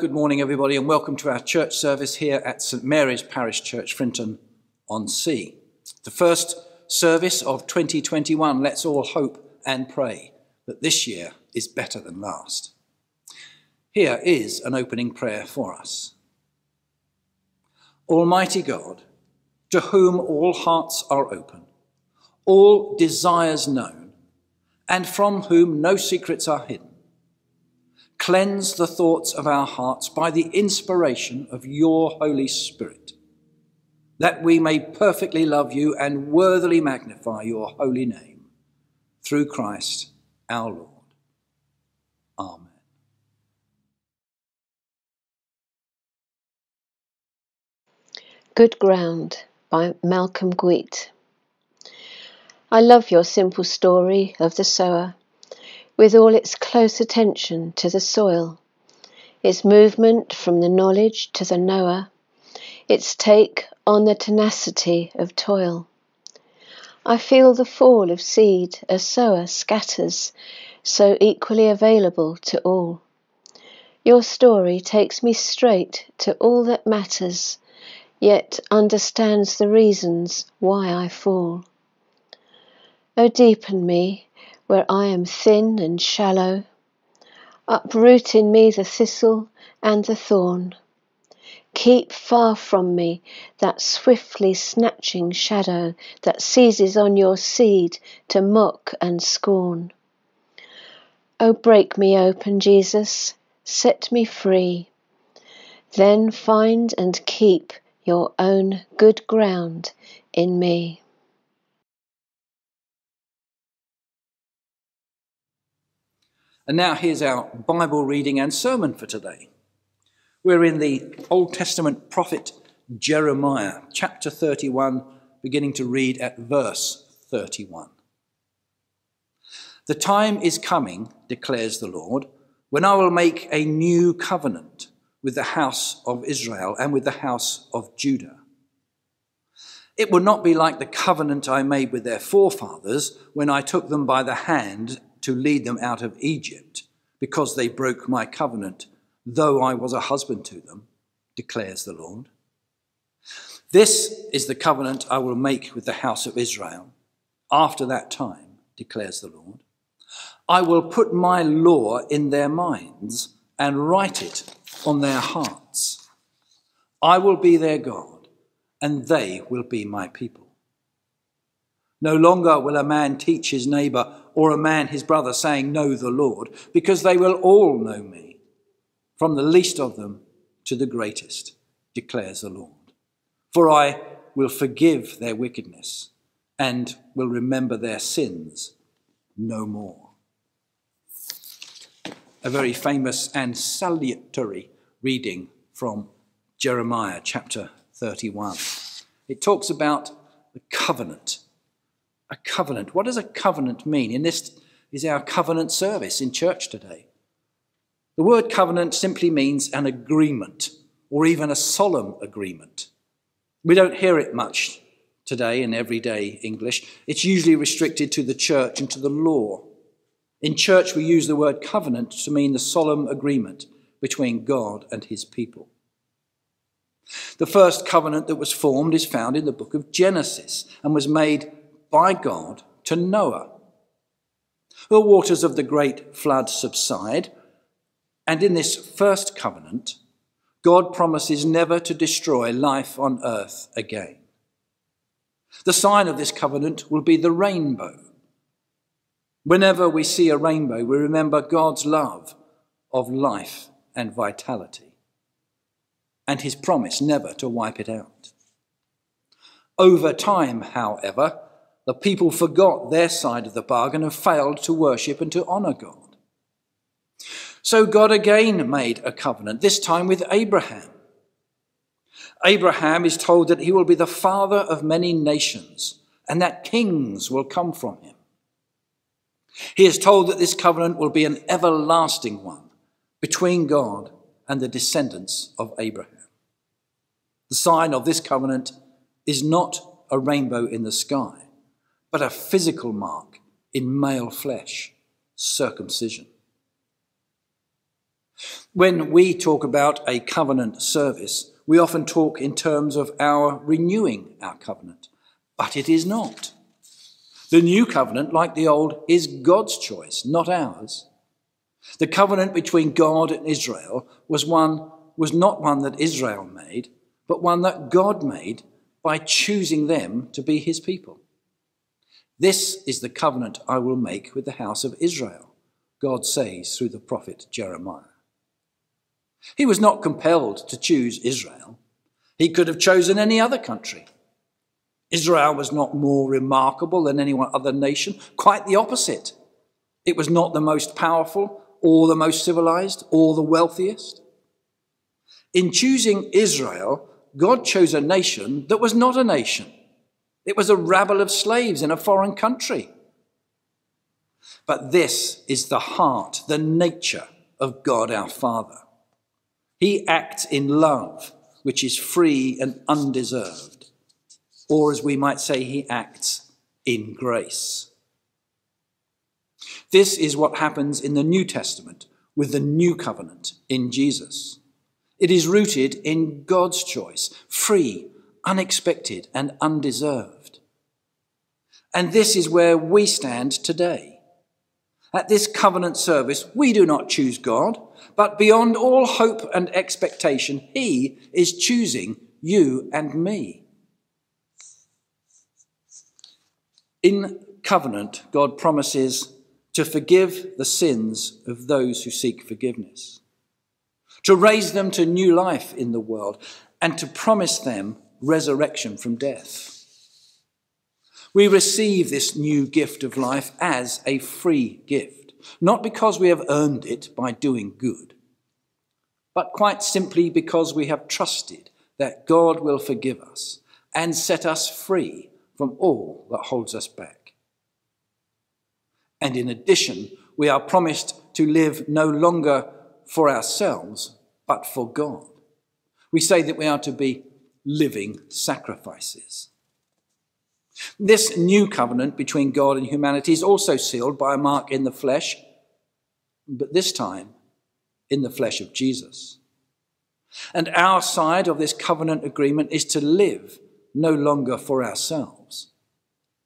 Good morning, everybody, and welcome to our church service here at St Mary's Parish Church, Frinton on Sea. The first service of 2021. Let's all hope and pray that this year is better than last. Here is an opening prayer for us. Almighty God, to whom all hearts are open, all desires known, and from whom no secrets are hidden, Cleanse the thoughts of our hearts by the inspiration of your Holy Spirit, that we may perfectly love you and worthily magnify your holy name. Through Christ our Lord. Amen. Good Ground by Malcolm Guite. I love your simple story of the sower with all its close attention to the soil, its movement from the knowledge to the knower, its take on the tenacity of toil. I feel the fall of seed a sower scatters, so equally available to all. Your story takes me straight to all that matters, yet understands the reasons why I fall. O deepen me where I am thin and shallow. Uproot in me the thistle and the thorn. Keep far from me that swiftly snatching shadow that seizes on your seed to mock and scorn. O break me open, Jesus, set me free. Then find and keep your own good ground in me. And now here's our Bible reading and sermon for today. We're in the Old Testament prophet Jeremiah, chapter 31, beginning to read at verse 31. The time is coming, declares the Lord, when I will make a new covenant with the house of Israel and with the house of Judah. It will not be like the covenant I made with their forefathers when I took them by the hand to lead them out of Egypt, because they broke my covenant, though I was a husband to them, declares the Lord. This is the covenant I will make with the house of Israel after that time, declares the Lord. I will put my law in their minds and write it on their hearts. I will be their God, and they will be my people. No longer will a man teach his neighbor or a man his brother, saying, Know the Lord, because they will all know me, from the least of them to the greatest, declares the Lord. For I will forgive their wickedness and will remember their sins no more. A very famous and salutary reading from Jeremiah chapter 31. It talks about the covenant a covenant. What does a covenant mean? And this is our covenant service in church today. The word covenant simply means an agreement or even a solemn agreement. We don't hear it much today in everyday English. It's usually restricted to the church and to the law. In church, we use the word covenant to mean the solemn agreement between God and his people. The first covenant that was formed is found in the book of Genesis and was made by God to Noah. The waters of the great flood subside, and in this first covenant, God promises never to destroy life on earth again. The sign of this covenant will be the rainbow. Whenever we see a rainbow, we remember God's love of life and vitality, and his promise never to wipe it out. Over time, however, the people forgot their side of the bargain and failed to worship and to honor God. So God again made a covenant, this time with Abraham. Abraham is told that he will be the father of many nations and that kings will come from him. He is told that this covenant will be an everlasting one between God and the descendants of Abraham. The sign of this covenant is not a rainbow in the sky but a physical mark in male flesh, circumcision. When we talk about a covenant service, we often talk in terms of our renewing our covenant, but it is not. The new covenant, like the old, is God's choice, not ours. The covenant between God and Israel was one was not one that Israel made, but one that God made by choosing them to be his people. This is the covenant I will make with the house of Israel, God says through the prophet Jeremiah. He was not compelled to choose Israel. He could have chosen any other country. Israel was not more remarkable than any other nation, quite the opposite. It was not the most powerful or the most civilized or the wealthiest. In choosing Israel, God chose a nation that was not a nation. It was a rabble of slaves in a foreign country. But this is the heart, the nature of God our Father. He acts in love, which is free and undeserved. Or as we might say, he acts in grace. This is what happens in the New Testament with the new covenant in Jesus. It is rooted in God's choice, free unexpected and undeserved. And this is where we stand today. At this covenant service, we do not choose God, but beyond all hope and expectation, He is choosing you and me. In covenant, God promises to forgive the sins of those who seek forgiveness, to raise them to new life in the world, and to promise them resurrection from death. We receive this new gift of life as a free gift, not because we have earned it by doing good, but quite simply because we have trusted that God will forgive us and set us free from all that holds us back. And in addition, we are promised to live no longer for ourselves, but for God. We say that we are to be living sacrifices. This new covenant between God and humanity is also sealed by a mark in the flesh, but this time in the flesh of Jesus. And our side of this covenant agreement is to live no longer for ourselves,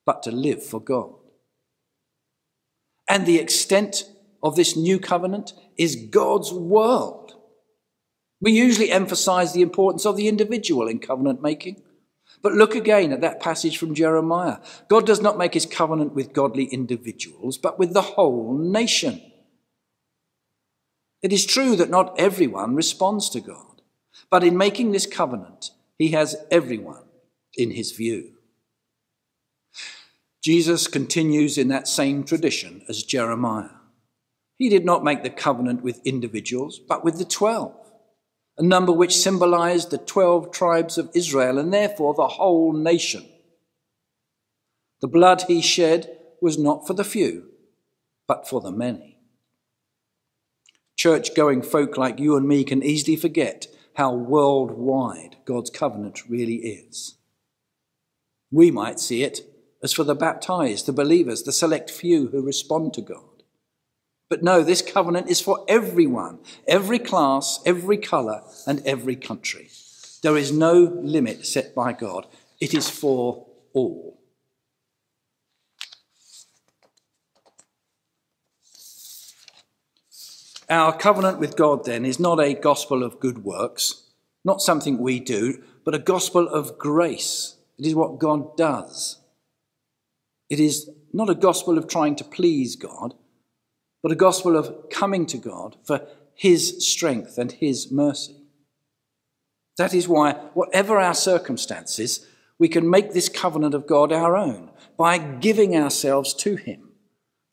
but to live for God. And the extent of this new covenant is God's world. We usually emphasize the importance of the individual in covenant making. But look again at that passage from Jeremiah. God does not make his covenant with godly individuals, but with the whole nation. It is true that not everyone responds to God, but in making this covenant, he has everyone in his view. Jesus continues in that same tradition as Jeremiah. He did not make the covenant with individuals, but with the twelve a number which symbolized the 12 tribes of Israel and therefore the whole nation. The blood he shed was not for the few, but for the many. Church going folk like you and me can easily forget how worldwide God's covenant really is. We might see it as for the baptized, the believers, the select few who respond to God. But no, this covenant is for everyone, every class, every colour, and every country. There is no limit set by God, it is for all. Our covenant with God, then, is not a gospel of good works, not something we do, but a gospel of grace. It is what God does. It is not a gospel of trying to please God but a gospel of coming to God for His strength and His mercy. That is why, whatever our circumstances, we can make this covenant of God our own by giving ourselves to Him,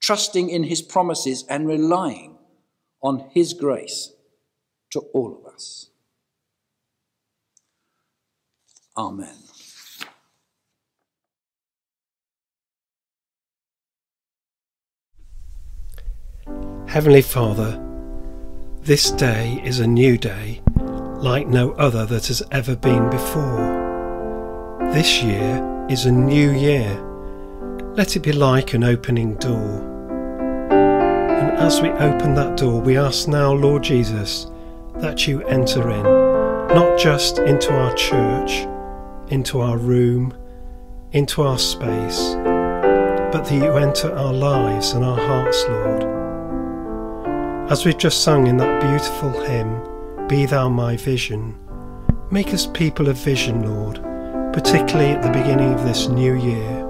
trusting in His promises and relying on His grace to all of us. Amen. Heavenly Father, this day is a new day like no other that has ever been before. This year is a new year. Let it be like an opening door. And as we open that door, we ask now, Lord Jesus, that you enter in, not just into our church, into our room, into our space, but that you enter our lives and our hearts, Lord. As we've just sung in that beautiful hymn, Be Thou My Vision, make us people of vision, Lord, particularly at the beginning of this new year.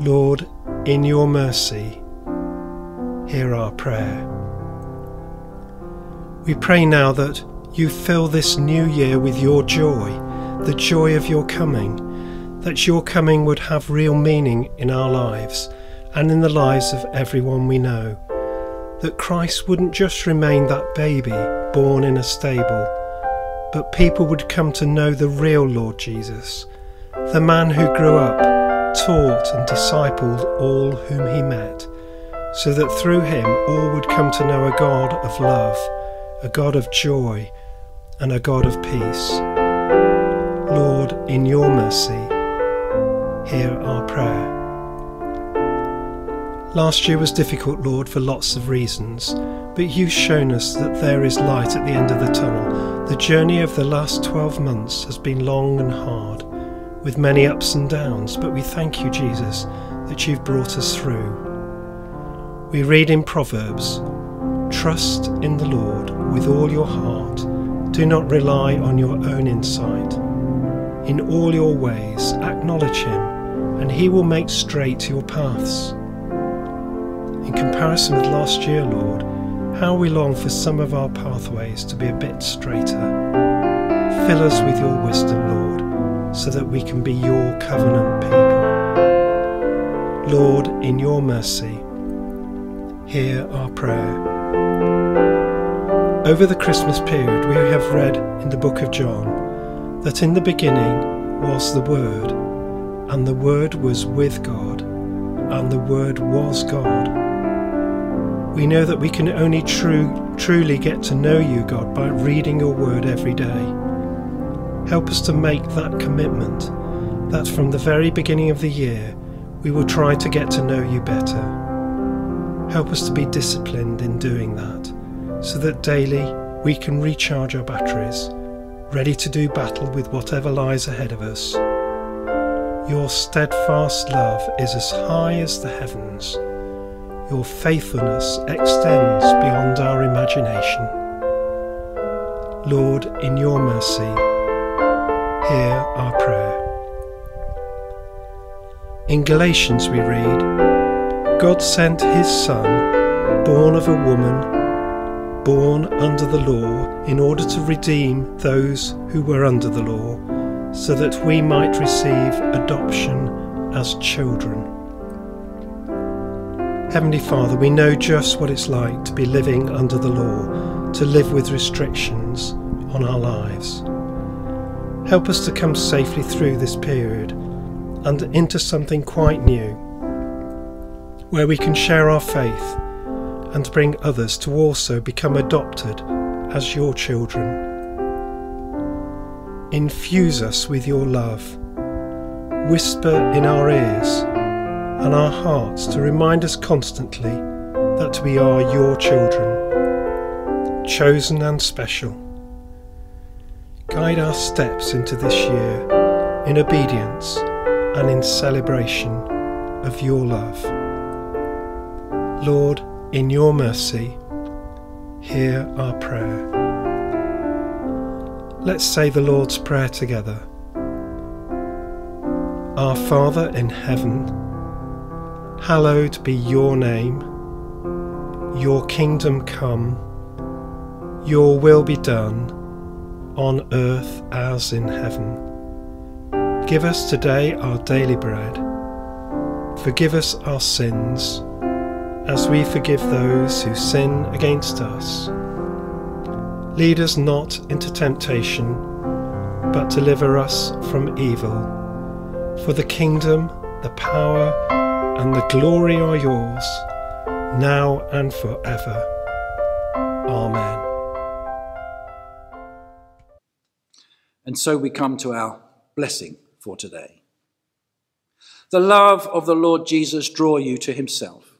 Lord, in your mercy, hear our prayer. We pray now that you fill this new year with your joy, the joy of your coming, that your coming would have real meaning in our lives and in the lives of everyone we know that Christ wouldn't just remain that baby born in a stable, but people would come to know the real Lord Jesus, the man who grew up, taught, and discipled all whom he met, so that through him all would come to know a God of love, a God of joy, and a God of peace. Lord, in your mercy, hear our prayer. Last year was difficult, Lord, for lots of reasons, but you've shown us that there is light at the end of the tunnel. The journey of the last 12 months has been long and hard, with many ups and downs, but we thank you, Jesus, that you've brought us through. We read in Proverbs Trust in the Lord with all your heart. Do not rely on your own insight. In all your ways, acknowledge Him, and He will make straight your paths. In comparison with last year, Lord, how we long for some of our pathways to be a bit straighter. Fill us with your wisdom, Lord, so that we can be your covenant people. Lord, in your mercy, hear our prayer. Over the Christmas period, we have read in the book of John that in the beginning was the Word, and the Word was with God, and the Word was God. We know that we can only true, truly get to know you, God, by reading your Word every day. Help us to make that commitment that from the very beginning of the year we will try to get to know you better. Help us to be disciplined in doing that so that daily we can recharge our batteries, ready to do battle with whatever lies ahead of us. Your steadfast love is as high as the heavens. Your faithfulness extends beyond our imagination. Lord, in your mercy, hear our prayer. In Galatians we read, God sent his Son, born of a woman, born under the law, in order to redeem those who were under the law, so that we might receive adoption as children. Heavenly Father, we know just what it's like to be living under the law, to live with restrictions on our lives. Help us to come safely through this period and into something quite new, where we can share our faith and bring others to also become adopted as your children. Infuse us with your love. Whisper in our ears and our hearts to remind us constantly that we are your children, chosen and special. Guide our steps into this year in obedience and in celebration of your love. Lord, in your mercy, hear our prayer. Let's say the Lord's Prayer together. Our Father in heaven, hallowed be your name. Your kingdom come, your will be done on earth as in heaven. Give us today our daily bread. Forgive us our sins, as we forgive those who sin against us. Lead us not into temptation, but deliver us from evil. For the kingdom, the power, and the glory are yours, now and forever. Amen. And so we come to our blessing for today. The love of the Lord Jesus draw you to himself.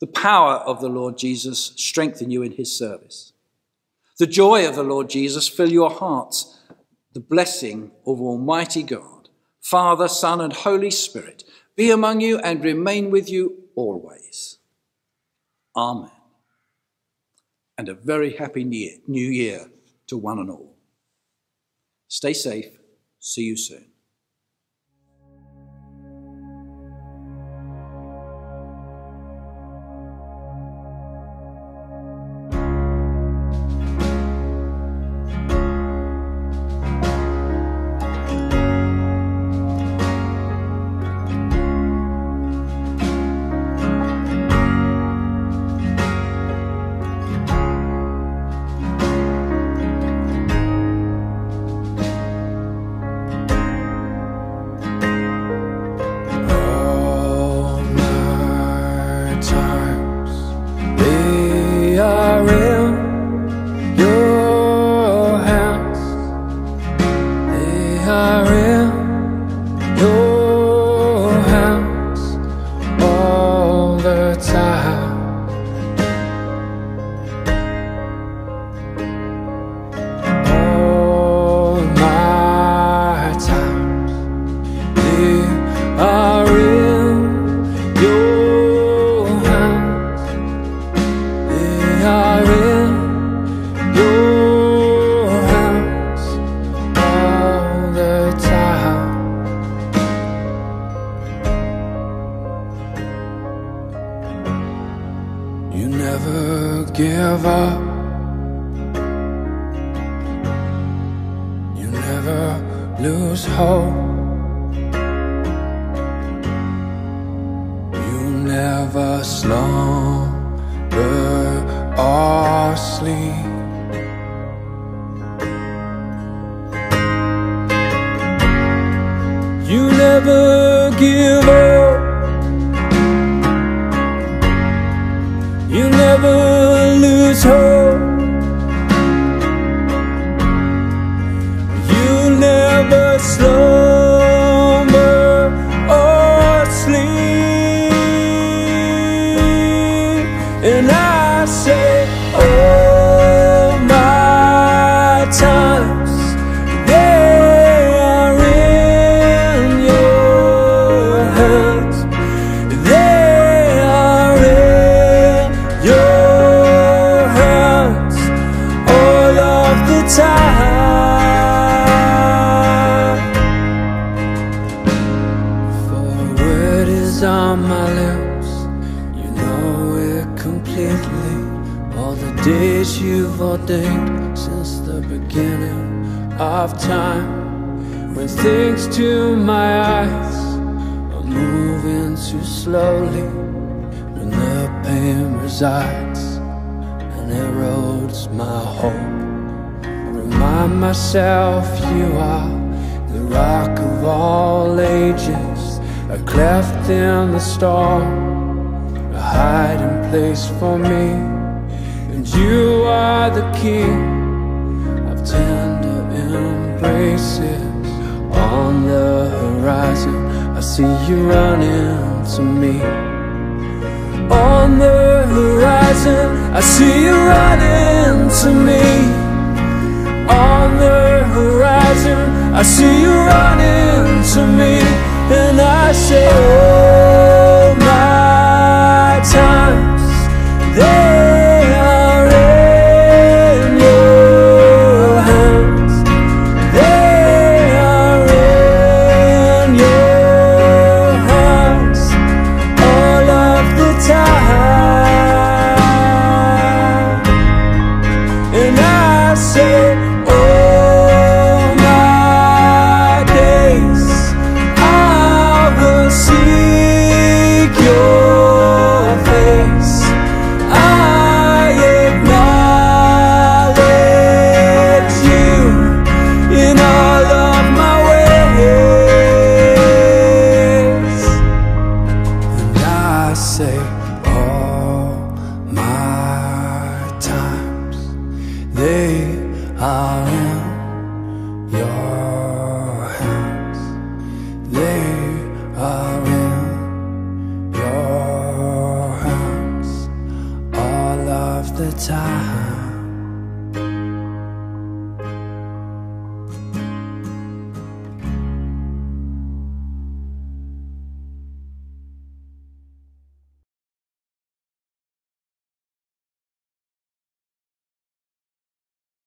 The power of the Lord Jesus strengthen you in his service. The joy of the Lord Jesus fill your hearts. The blessing of Almighty God, Father, Son, and Holy Spirit be among you and remain with you always. Amen. And a very happy new year to one and all. Stay safe. See you soon. Give never of time. When things to my eyes are moving too slowly, when the pain resides and erodes my hope. I remind myself you are the rock of all ages, a cleft in the storm, a hiding place for me. And you are the king of tender embraces on the horizon. I see you running to me. On the horizon, I see you running to me. On the horizon, I see you running to me, and I say, Oh,